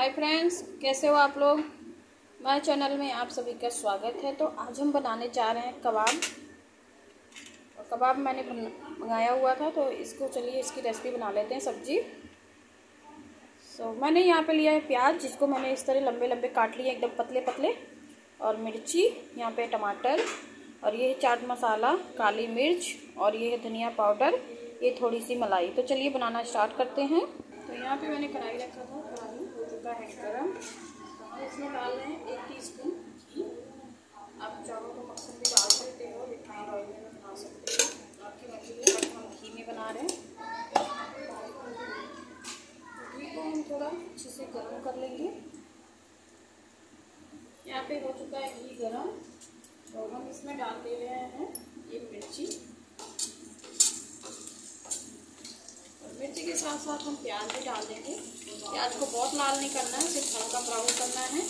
Hi friends कैसे हो आप लोग? मेरे चैनल में आप सभी का स्वागत है। तो आज हम बनाने जा रहे हैं कबाब। और कबाब मैंने मंगाया हुआ था तो इसको चलिए इसकी रेसिपी बना लेते हैं सब्ज़ी। सो so, मैंने यहाँ पे लिया है प्याज जिसको मैंने इस तरह लंबे लंबे काट लिए एकदम पतले पतले और मिर्ची यहाँ पे टमाटर। और ये चाट मसाला काली मिर्च और ये धनिया पाउडर। ये थोड़ी सी मलाई। तो चलिए बनाना स्टार्ट करते हैं। तो यहाँ पे मैंने कढ़ाई रखा था। चुका है गरम। इसमें डाल रहे हैं एक टीस्पून घी। आप चाहो तो मक्खन भी डाल सकते हो रिफाइंड ऑयल में बना सकते हो। आपकी मर्ज़ी है हम घी में बना रहे हैं। घी को हम थोड़ा अच्छे से गर्म कर लेंगे। यहाँ पे हो चुका है घी गरम। और हम इसमें डाल दे रहे हैं ये मिर्ची मिर्ची के साथ साथ हम प्याज भी डाल देंगे। प्याज को बहुत लाल नहीं करना है, सिर्फ़ हल्का ब्राउन करना है।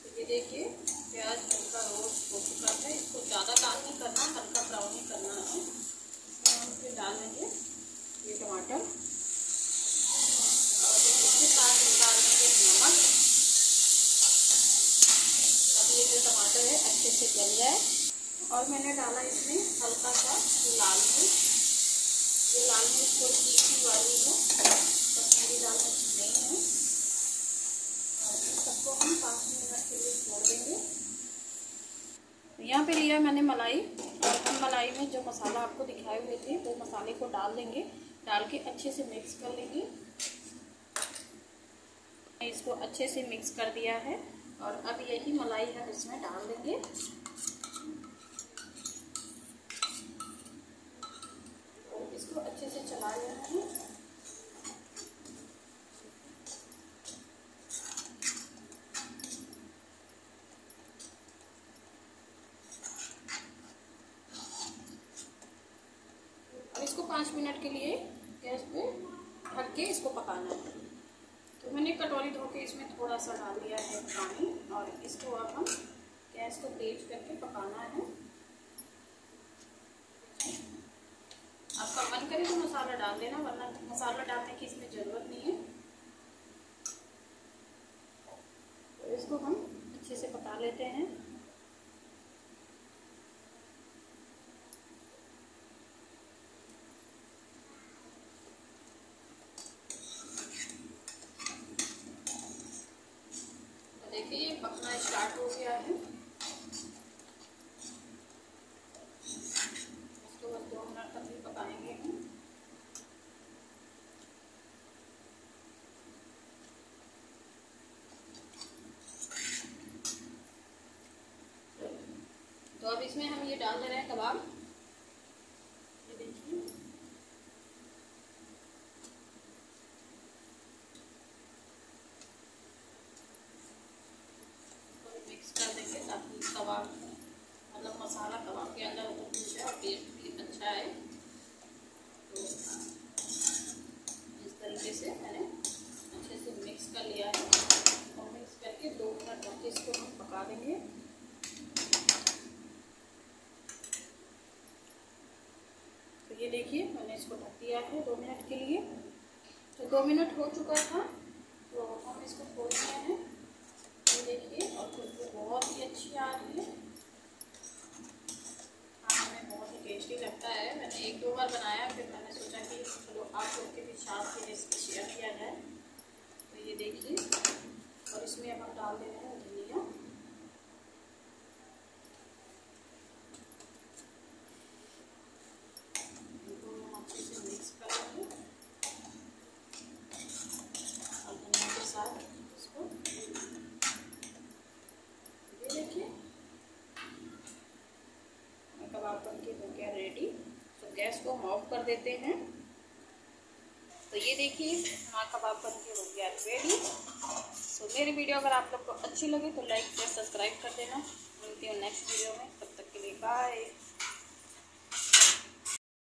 तो ये देखिए, प्याज हल्का हो चुका है। इसको ज़्यादा लाल नहीं करना, हल्का ब्राउन ही करना है। इसमें हम फिर डाल देंगे ये टमाटर। टमाटर है, अच्छे से गल जाए। और मैंने डाला इसमें हल्का सा लाल मिर्च। ये लाल मिर्च थोड़ी तीखी वाली है कश्मीरी लाल मिर्च नहीं है। सबको हम पाँच मिनट के लिए छोड़ देंगे। यहाँ पे लिया मैंने मलाई। और हम मलाई में जो मसाला आपको दिखाए हुए थे, वो मसाले को डाल देंगे। डाल के अच्छे से मिक्स कर लेंगे। इसको अच्छे से मिक्स कर दिया है। और अब यही मलाई हम इसमें डाल देंगे। तो इसको अच्छे से चला लेना है। इसको पाँच मिनट के लिए गैस पे ढक के इसको पकाना है। कटोरी धो के इसमें थोड़ा सा डाल दिया है पानी और इसको अब हम गैस को तेज करके पकाना है। आपका मन करे तो मसाला डाल देना, वरना मसाला डालने की इसमें ज़रूरत नहीं है। तो इसको हम अच्छे से पका लेते हैं। देखिए स्टार्ट हो गया है? तो अब इसमें हम ये डाल दे रहे हैं कबाब ये देखिए मिक्स कर देंगे ताकि कबाब मतलब मसाला कबाब के अंदर घुस जाए और टेस्ट भी अच्छा है। तो इस तरीके से मैंने अच्छे से मिक्स कर लिया है। और मिक्स करके दो मिनट तक इसको हम पका देंगे। तो ये देखिए, मैंने इसको ढक दिया है दो मिनट के लिए। तो दो मिनट हो चुका था तो हम इसको खोल दिए हैं ये देखिए और खुशबू बहुत ही अच्छी आ रही है खाने में बहुत ही टेस्टी लगता है मैंने एक दो बार बनाया, फिर मैंने सोचा कि चलो आप लोग के भी साथ की रेसिपी शेयर किया जाए। तो ये देखिए, और इसमें अब हम डाल दे रहे हैं धनिया। इसको रेडी गैस को हम ऑफ़ कर देते हैं। तो ये देखिए हमारा कबाब बन के हो गया रेडी तो मेरी वीडियो अगर आप लोग को अच्छी लगे तो लाइक शेयर सब्सक्राइब कर देना। मिलती हूँ नेक्स्ट वीडियो में। तब तक के लिए बाय